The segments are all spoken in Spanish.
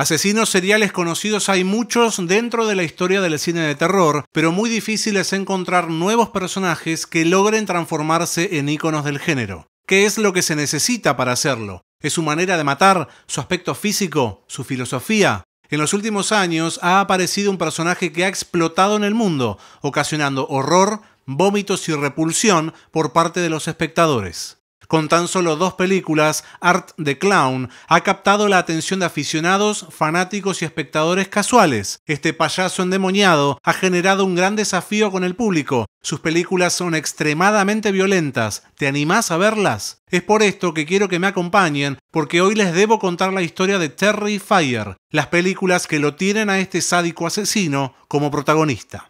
Asesinos seriales conocidos hay muchos dentro de la historia del cine de terror, pero muy difícil es encontrar nuevos personajes que logren transformarse en íconos del género. ¿Qué es lo que se necesita para hacerlo? ¿Es su manera de matar? ¿Su aspecto físico? ¿Su filosofía? En los últimos años ha aparecido un personaje que ha explotado en el mundo, ocasionando horror, vómitos y repulsión por parte de los espectadores. Con tan solo dos películas, Art the Clown ha captado la atención de aficionados, fanáticos y espectadores casuales. Este payaso endemoniado ha generado un gran desafío con el público. Sus películas son extremadamente violentas. ¿Te animás a verlas? Es por esto que quiero que me acompañen, porque hoy les debo contar la historia de Terry Fire, las películas que lo tienen a este sádico asesino como protagonista.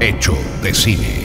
Hecho de cine.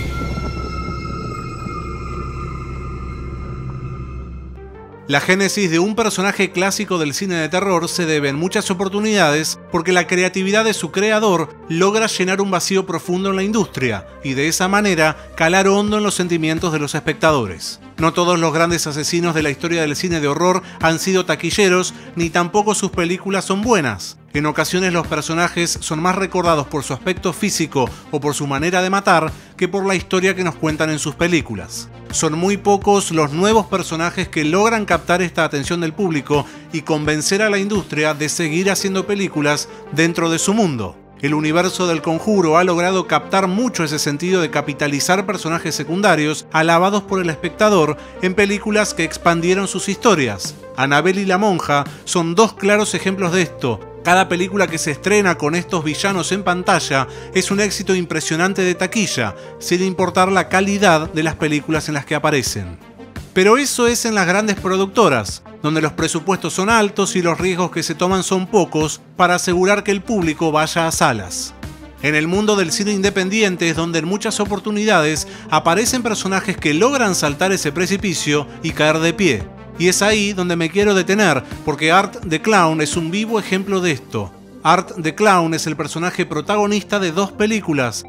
La génesis de un personaje clásico del cine de terror se debe en muchas oportunidades porque la creatividad de su creador logra llenar un vacío profundo en la industria y de esa manera calar hondo en los sentimientos de los espectadores. No todos los grandes asesinos de la historia del cine de horror han sido taquilleros, ni tampoco sus películas son buenas. En ocasiones los personajes son más recordados por su aspecto físico o por su manera de matar que por la historia que nos cuentan en sus películas. Son muy pocos los nuevos personajes que logran captar esta atención del público y convencer a la industria de seguir haciendo películas dentro de su mundo. El universo del conjuro ha logrado captar mucho ese sentido de capitalizar personajes secundarios alabados por el espectador en películas que expandieron sus historias. Anabel y la monja son dos claros ejemplos de esto. Cada película que se estrena con estos villanos en pantalla es un éxito impresionante de taquilla, sin importar la calidad de las películas en las que aparecen. Pero eso es en las grandes productoras, donde los presupuestos son altos y los riesgos que se toman son pocos para asegurar que el público vaya a salas. En el mundo del cine independiente es donde en muchas oportunidades aparecen personajes que logran saltar ese precipicio y caer de pie. Y es ahí donde me quiero detener, porque Art the Clown es un vivo ejemplo de esto. Art the Clown es el personaje protagonista de dos películas,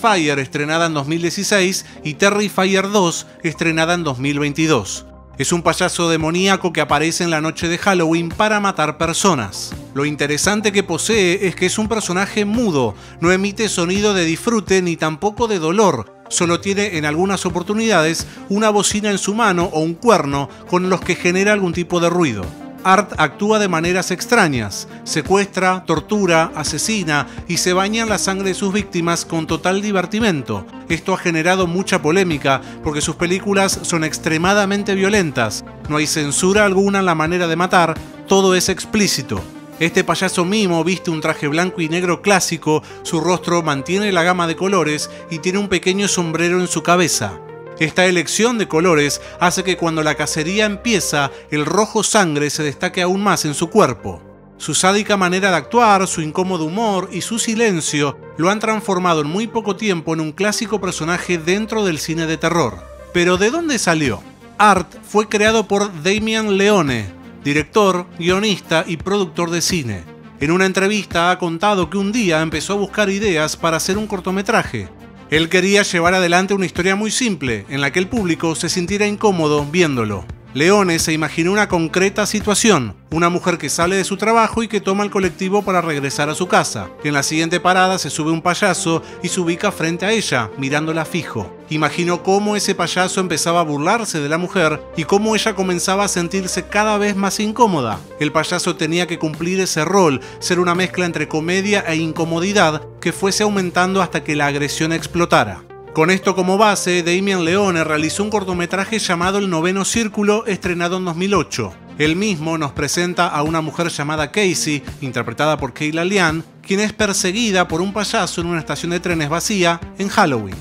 Fire estrenada en 2016 y Fire 2 estrenada en 2022. Es un payaso demoníaco que aparece en la noche de Halloween para matar personas. Lo interesante que posee es que es un personaje mudo, no emite sonido de disfrute ni tampoco de dolor, solo tiene en algunas oportunidades una bocina en su mano o un cuerno con los que genera algún tipo de ruido. Art actúa de maneras extrañas, secuestra, tortura, asesina y se baña en la sangre de sus víctimas con total divertimento. Esto ha generado mucha polémica porque sus películas son extremadamente violentas, no hay censura alguna en la manera de matar, todo es explícito. Este payaso mimo viste un traje blanco y negro clásico, su rostro mantiene la gama de colores y tiene un pequeño sombrero en su cabeza. Esta elección de colores hace que cuando la cacería empieza, el rojo sangre se destaque aún más en su cuerpo. Su sádica manera de actuar, su incómodo humor y su silencio lo han transformado en muy poco tiempo en un clásico personaje dentro del cine de terror. Pero ¿de dónde salió? Art fue creado por Damian Leone, director, guionista y productor de cine. En una entrevista ha contado que un día empezó a buscar ideas para hacer un cortometraje, él quería llevar adelante una historia muy simple, en la que el público se sintiera incómodo viéndolo. Leone se imaginó una concreta situación, una mujer que sale de su trabajo y que toma el colectivo para regresar a su casa. En la siguiente parada se sube un payaso y se ubica frente a ella, mirándola fijo. Imaginó cómo ese payaso empezaba a burlarse de la mujer y cómo ella comenzaba a sentirse cada vez más incómoda. El payaso tenía que cumplir ese rol, ser una mezcla entre comedia e incomodidad que fuese aumentando hasta que la agresión explotara. Con esto como base, Damian Leone realizó un cortometraje llamado El Noveno Círculo, estrenado en 2008. El mismo nos presenta a una mujer llamada Casey, interpretada por Kayla Lian, quien es perseguida por un payaso en una estación de trenes vacía en Halloween.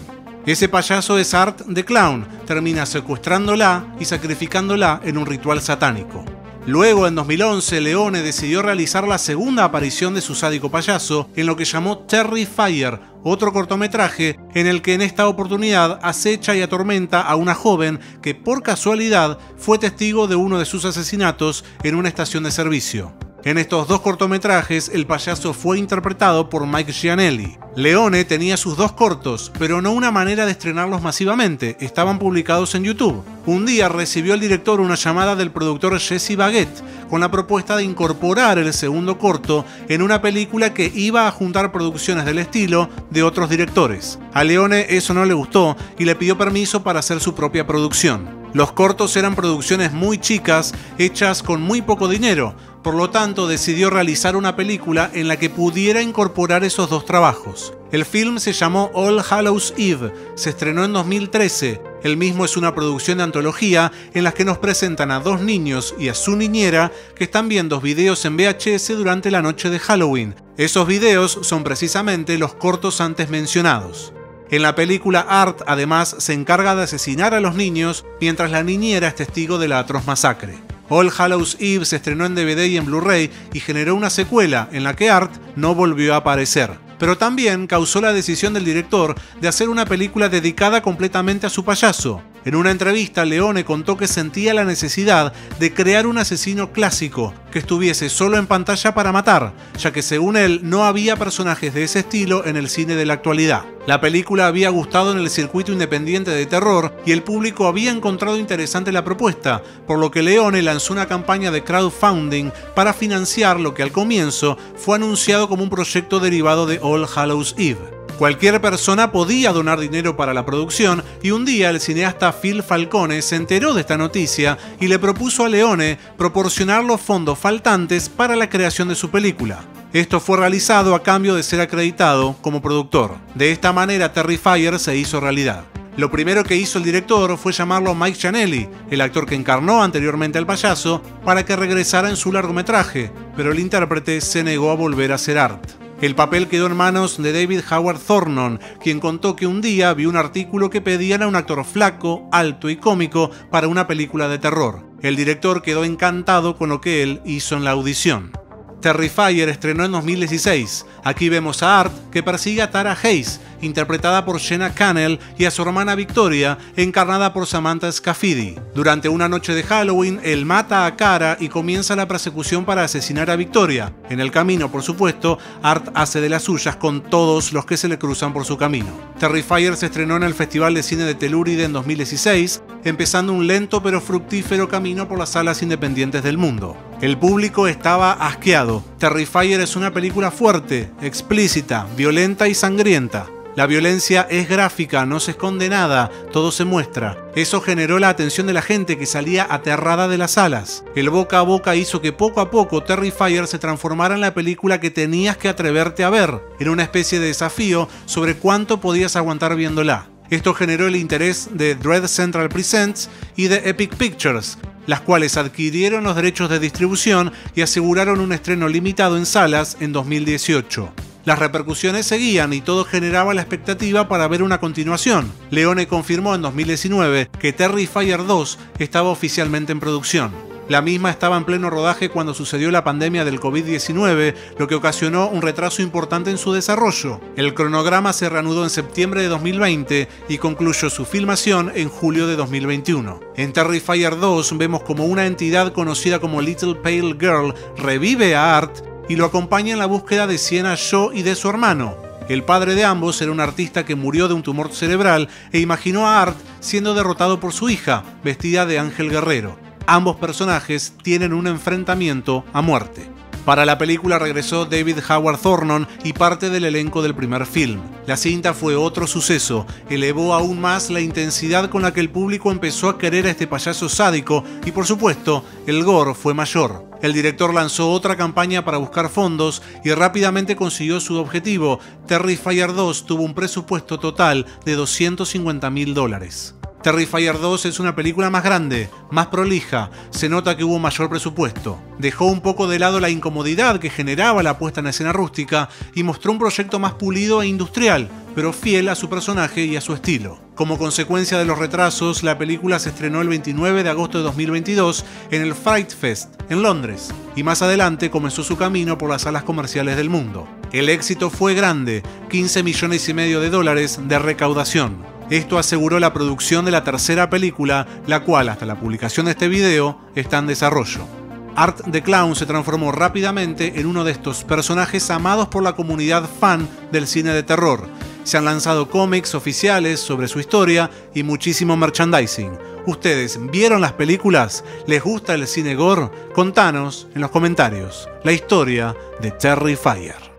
Ese payaso es Art the Clown, termina secuestrándola y sacrificándola en un ritual satánico. Luego, en 2011, Leone decidió realizar la segunda aparición de su sádico payaso en lo que llamó Terry Fire, otro cortometraje en el que en esta oportunidad acecha y atormenta a una joven que por casualidad fue testigo de uno de sus asesinatos en una estación de servicio. En estos dos cortometrajes, el payaso fue interpretado por Mike Gianelli. Leone tenía sus dos cortos, pero no una manera de estrenarlos masivamente, estaban publicados en YouTube. Un día recibió el director una llamada del productor Jesse Baguette con la propuesta de incorporar el segundo corto en una película que iba a juntar producciones del estilo de otros directores. A Leone eso no le gustó y le pidió permiso para hacer su propia producción. Los cortos eran producciones muy chicas, hechas con muy poco dinero, por lo tanto decidió realizar una película en la que pudiera incorporar esos dos trabajos. El film se llamó All Hallows Eve, se estrenó en 2013. El mismo es una producción de antología en la que nos presentan a dos niños y a su niñera que están viendo videos en VHS durante la noche de Halloween. Esos videos son precisamente los cortos antes mencionados. En la película Art además se encarga de asesinar a los niños mientras la niñera es testigo de la atroz masacre. All Hallows Eve se estrenó en DVD y en Blu-ray y generó una secuela en la que Art no volvió a aparecer. Pero también causó la decisión del director de hacer una película dedicada completamente a su payaso. En una entrevista, Leone contó que sentía la necesidad de crear un asesino clásico que estuviese solo en pantalla para matar, ya que según él no había personajes de ese estilo en el cine de la actualidad. La película había gustado en el circuito independiente de terror y el público había encontrado interesante la propuesta, por lo que Leone lanzó una campaña de crowdfunding para financiar lo que al comienzo fue anunciado como un proyecto derivado de All Hallows Eve. Cualquier persona podía donar dinero para la producción y un día el cineasta Phil Falcone se enteró de esta noticia y le propuso a Leone proporcionar los fondos faltantes para la creación de su película. Esto fue realizado a cambio de ser acreditado como productor. De esta manera Terrifier se hizo realidad. Lo primero que hizo el director fue llamarlo Mike Chanelli, el actor que encarnó anteriormente al payaso, para que regresara en su largometraje, pero el intérprete se negó a volver a hacer art. El papel quedó en manos de David Howard Thornton, quien contó que un día vio un artículo que pedían a un actor flaco, alto y cómico para una película de terror. El director quedó encantado con lo que él hizo en la audición. Terrifier estrenó en 2016. Aquí vemos a Art que persigue a Tara Hayes, interpretada por Jenna Cannell, y a su hermana Victoria, encarnada por Samantha Scafidi. Durante una noche de Halloween, él mata a Cara y comienza la persecución para asesinar a Victoria. En el camino, por supuesto, Art hace de las suyas con todos los que se le cruzan por su camino. Terrifier se estrenó en el Festival de Cine de Telluride en 2016, empezando un lento pero fructífero camino por las salas independientes del mundo. El público estaba asqueado. Terrifier es una película fuerte, explícita, violenta y sangrienta. La violencia es gráfica, no se esconde nada, todo se muestra. Eso generó la atención de la gente que salía aterrada de las salas. El boca a boca hizo que poco a poco Terrifier se transformara en la película que tenías que atreverte a ver, en una especie de desafío sobre cuánto podías aguantar viéndola. Esto generó el interés de Dread Central Presents y de Epic Pictures, las cuales adquirieron los derechos de distribución y aseguraron un estreno limitado en salas en 2018. Las repercusiones seguían y todo generaba la expectativa para ver una continuación. Leone confirmó en 2019 que Terrifier 2 estaba oficialmente en producción. La misma estaba en pleno rodaje cuando sucedió la pandemia del COVID-19, lo que ocasionó un retraso importante en su desarrollo. El cronograma se reanudó en septiembre de 2020 y concluyó su filmación en julio de 2021. En Terrifier 2 vemos como una entidad conocida como Little Pale Girl revive a Art y lo acompaña en la búsqueda de Sienna Shaw y de su hermano. El padre de ambos era un artista que murió de un tumor cerebral e imaginó a Art siendo derrotado por su hija, vestida de ángel guerrero. Ambos personajes tienen un enfrentamiento a muerte. Para la película regresó David Howard Thornton y parte del elenco del primer film. La cinta fue otro suceso, elevó aún más la intensidad con la que el público empezó a querer a este payaso sádico y por supuesto, el gore fue mayor. El director lanzó otra campaña para buscar fondos y rápidamente consiguió su objetivo. Terrifier 2 tuvo un presupuesto total de 250 mil dólares. Terrifier 2 es una película más grande, más prolija, se nota que hubo mayor presupuesto. Dejó un poco de lado la incomodidad que generaba la puesta en escena rústica y mostró un proyecto más pulido e industrial, pero fiel a su personaje y a su estilo. Como consecuencia de los retrasos, la película se estrenó el 29 de agosto de 2022 en el Fright Fest, en Londres, y más adelante comenzó su camino por las salas comerciales del mundo. El éxito fue grande, 15 millones y medio de dólares de recaudación. Esto aseguró la producción de la tercera película, la cual hasta la publicación de este video está en desarrollo. Art the Clown se transformó rápidamente en uno de estos personajes amados por la comunidad fan del cine de terror. Se han lanzado cómics oficiales sobre su historia y muchísimo merchandising. ¿Ustedes vieron las películas? ¿Les gusta el cine gore? Contanos en los comentarios la historia de Terry Fire.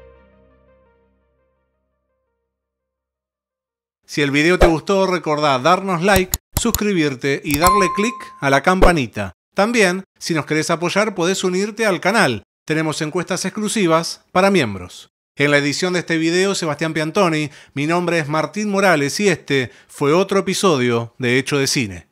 Si el video te gustó, recordá darnos like, suscribirte y darle click a la campanita. También, si nos querés apoyar, podés unirte al canal. Tenemos encuestas exclusivas para miembros. En la edición de este video, Sebastián Piantoni, mi nombre es Martín Morales y este fue otro episodio de Hecho de Cine.